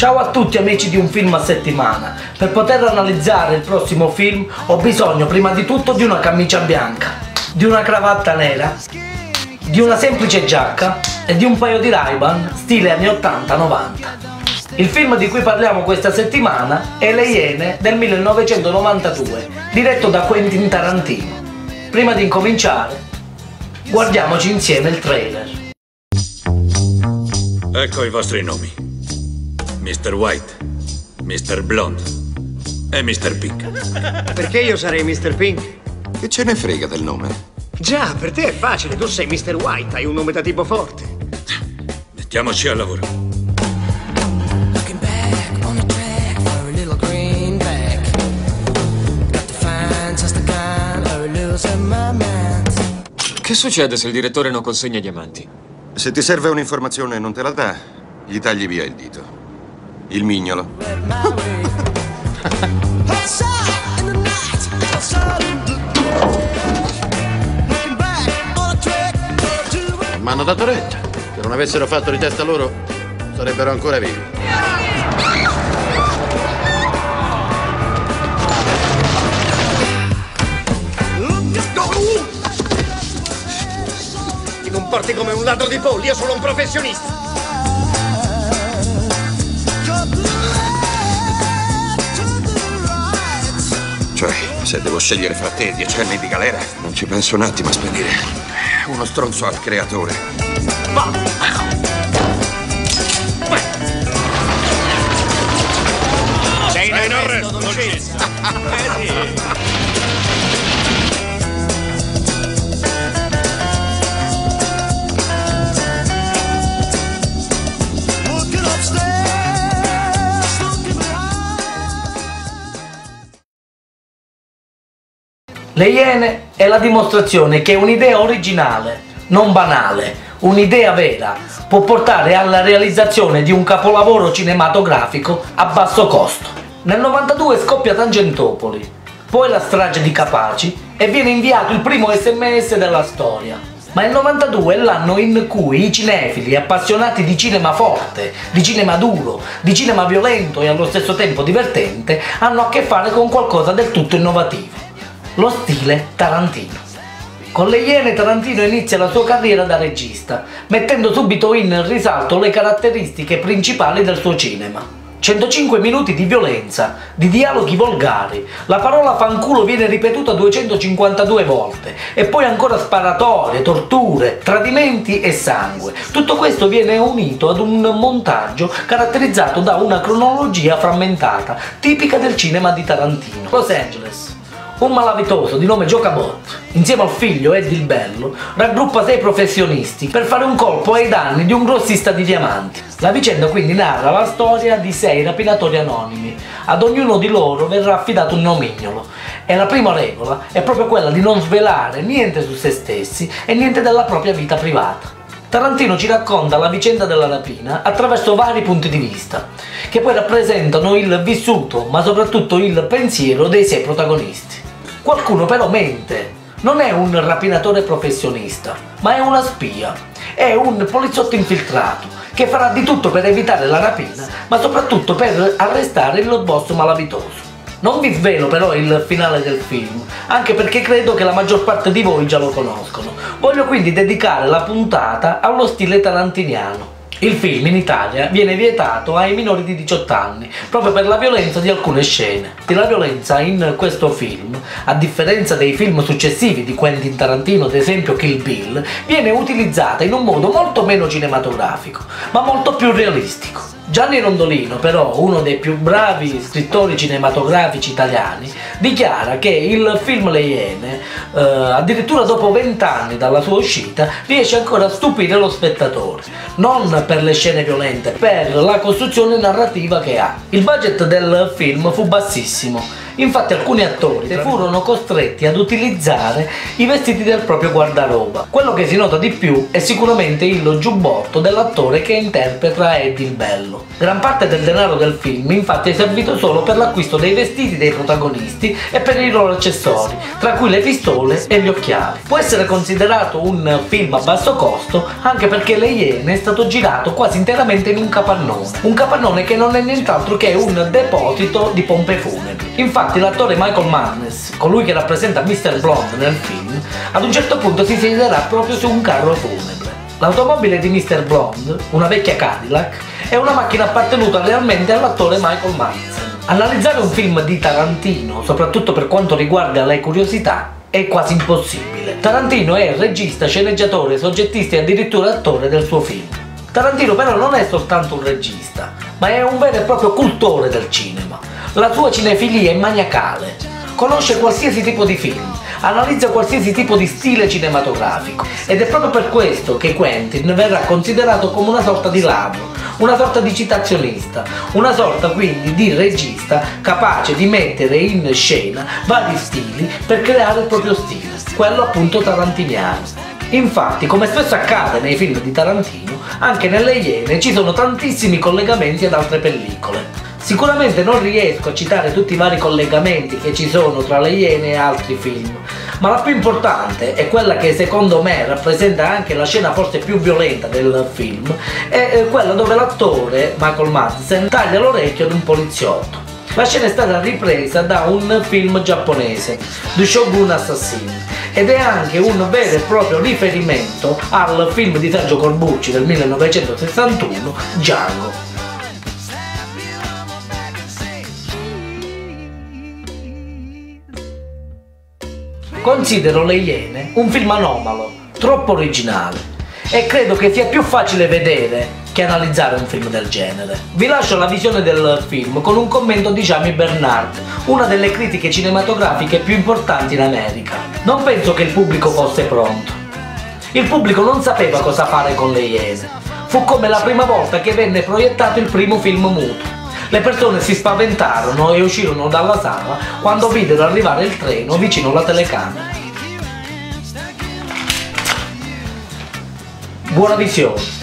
Ciao a tutti amici di un film a settimana. Per poter analizzare il prossimo film ho bisogno prima di tutto di una camicia bianca, di una cravatta nera, di una semplice giacca e di un paio di Ray-Ban stile anni 80-90. Il film di cui parliamo questa settimana è Le Iene del 1992, diretto da Quentin Tarantino. Prima di incominciare, guardiamoci insieme il trailer. Ecco i vostri nomi. Mr. White, Mr. Blonde e Mr. Pink. Perché io sarei Mr. Pink? Che ce ne frega del nome? Già, per te è facile, tu sei Mr. White, hai un nome da tipo forte. Mettiamoci al lavoro. Che succede se il direttore non consegna i diamanti? Se ti serve un'informazione e non te la dà, gli tagli via il dito. Il mignolo. Mi hanno dato retta. Se non avessero fatto di testa loro, sarebbero ancora vivi. Ti comporti come un ladro di polli, io sono un professionista. Se devo scegliere fra te e dieci anni di galera, non ci penso un attimo a spedire uno stronzo al creatore. Sei in arresto, non c'è. Looking Le Iene è la dimostrazione che un'idea originale, non banale, un'idea vera, può portare alla realizzazione di un capolavoro cinematografico a basso costo. Nel 92 scoppia Tangentopoli, poi la strage di Capaci e viene inviato il primo sms della storia. Ma il 92 è l'anno in cui i cinefili appassionati di cinema forte, di cinema duro, di cinema violento e allo stesso tempo divertente hanno a che fare con qualcosa del tutto innovativo lo stile Tarantino. Con le Iene Tarantino inizia la sua carriera da regista, mettendo subito in risalto le caratteristiche principali del suo cinema. 105 minuti di violenza, di dialoghi volgari, la parola fanculo viene ripetuta 252 volte e poi ancora sparatorie, torture, tradimenti e sangue. Tutto questo viene unito ad un montaggio caratterizzato da una cronologia frammentata, tipica del cinema di Tarantino. Los Angeles, un malavitoso di nome Giocabot, insieme al figlio Eddie Bello, raggruppa sei professionisti per fare un colpo ai danni di un grossista di diamanti. La vicenda quindi narra la storia di sei rapinatori anonimi. Ad ognuno di loro verrà affidato un nomignolo. E la prima regola è proprio quella di non svelare niente su se stessi e niente della propria vita privata. Tarantino ci racconta la vicenda della rapina attraverso vari punti di vista, che poi rappresentano il vissuto, ma soprattutto il pensiero dei sei protagonisti. Qualcuno però mente, non è un rapinatore professionista, ma è una spia, è un poliziotto infiltrato che farà di tutto per evitare la rapina, ma soprattutto per arrestare il boss malavitoso. Non vi svelo però il finale del film, anche perché credo che la maggior parte di voi già lo conoscono. Voglio quindi dedicare la puntata allo stile tarantiniano. Il film in Italia viene vietato ai minori di 18 anni, proprio per la violenza di alcune scene. La violenza in questo film, a differenza dei film successivi di Quentin Tarantino, ad esempio Kill Bill, viene utilizzata in un modo molto meno cinematografico, ma molto più realistico. Gianni Rondolino, però, uno dei più bravi scrittori cinematografici italiani, dichiara che il film Le Iene, eh, addirittura dopo vent'anni dalla sua uscita, riesce ancora a stupire lo spettatore. Non per le scene violente, per la costruzione narrativa che ha. Il budget del film fu bassissimo Infatti alcuni attori furono costretti ad utilizzare i vestiti del proprio guardaroba. Quello che si nota di più è sicuramente il giubbotto dell'attore che interpreta Eddie il Bello. Gran parte del denaro del film infatti è servito solo per l'acquisto dei vestiti dei protagonisti e per i loro accessori, tra cui le pistole e gli occhiali. Può essere considerato un film a basso costo anche perché Le Iene è stato girato quasi interamente in un capannone. Un capannone che non è nient'altro che un deposito di pompe funebri. Infatti l'attore Michael Madness, colui che rappresenta Mr. Blonde nel film, ad un certo punto si siederà proprio su un carro funebre. L'automobile di Mr. Blonde, una vecchia Cadillac, è una macchina appartenuta realmente all'attore Michael Madsen. Analizzare un film di Tarantino, soprattutto per quanto riguarda le curiosità, è quasi impossibile. Tarantino è regista, sceneggiatore, soggettista e addirittura attore del suo film. Tarantino però non è soltanto un regista, ma è un vero e proprio cultore del cinema. La sua cinefilia è maniacale, conosce qualsiasi tipo di film, analizza qualsiasi tipo di stile cinematografico ed è proprio per questo che Quentin verrà considerato come una sorta di ladro, una sorta di citazionista, una sorta quindi di regista capace di mettere in scena vari stili per creare il proprio stile, quello appunto tarantiniano. Infatti, come spesso accade nei film di Tarantino, anche nelle Iene ci sono tantissimi collegamenti ad altre pellicole. Sicuramente non riesco a citare tutti i vari collegamenti che ci sono tra le Iene e altri film, ma la più importante è quella che secondo me rappresenta anche la scena forse più violenta del film, è quella dove l'attore Michael Madsen taglia l'orecchio ad un poliziotto. La scena è stata ripresa da un film giapponese, The Shogun Assassin, ed è anche un vero e proprio riferimento al film di Sergio Corbucci del 1961, Django. Considero Le Iene un film anomalo, troppo originale e credo che sia più facile vedere che analizzare un film del genere. Vi lascio la visione del film con un commento di Jamie Bernard, una delle critiche cinematografiche più importanti in America. Non penso che il pubblico fosse pronto. Il pubblico non sapeva cosa fare con le Iene. Fu come la prima volta che venne proiettato il primo film muto. Le persone si spaventarono e uscirono dalla sala quando videro arrivare il treno vicino alla telecamera. Buona visione!